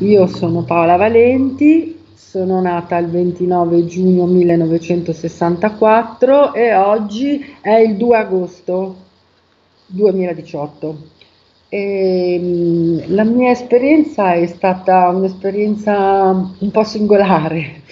Io sono Paola Valenti, sono nata il 29 giugno 1964 e oggi è il 2 agosto 2018. E, mm, la mia esperienza è stata un'esperienza un po' singolare,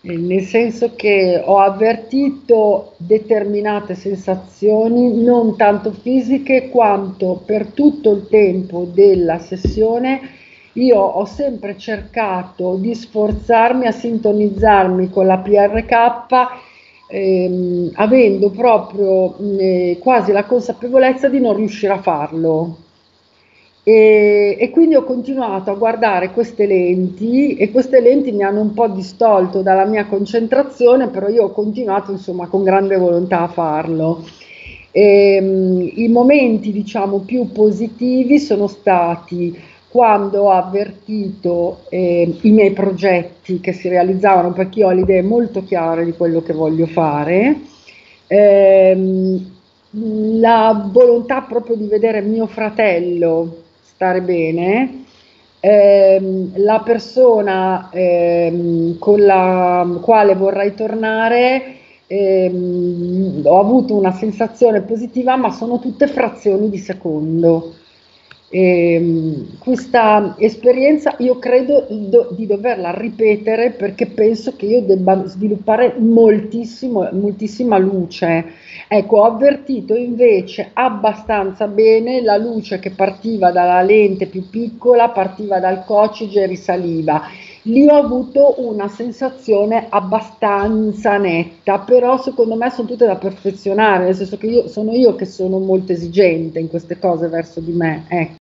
nel senso che ho avvertito determinate sensazioni, non tanto fisiche quanto per tutto il tempo della sessione io ho sempre cercato di sforzarmi a sintonizzarmi con la PRK ehm, avendo proprio eh, quasi la consapevolezza di non riuscire a farlo. E, e, quindi ho continuato a guardare queste lenti e queste lenti mi hanno un po' distolto dalla mia concentrazione, però io ho continuato insomma con grande volontà a farlo. E, ehm, I momenti diciamo più positivi sono stati quando ho avvertito eh, i miei progetti che si realizzavano, perché io ho le idee molto chiare di quello che voglio fare, ehm, la volontà proprio di vedere mio fratello stare bene, ehm, la persona ehm, con la quale vorrei tornare, ehm, ho avuto una sensazione positiva, ma sono tutte frazioni di secondo. E, ehm, questa esperienza io credo do, di doverla ripetere perché penso che io debba sviluppare moltissimo, moltissima luce. Ecco, ho avvertito invece abbastanza bene la luce che partiva dalla lente più piccola, partiva dal cocige e risaliva. Lì ho avuto una sensazione abbastanza netta, però secondo me sono tutte da perfezionare, nel senso che io, sono io che sono molto esigente in queste cose verso di me. Ecco.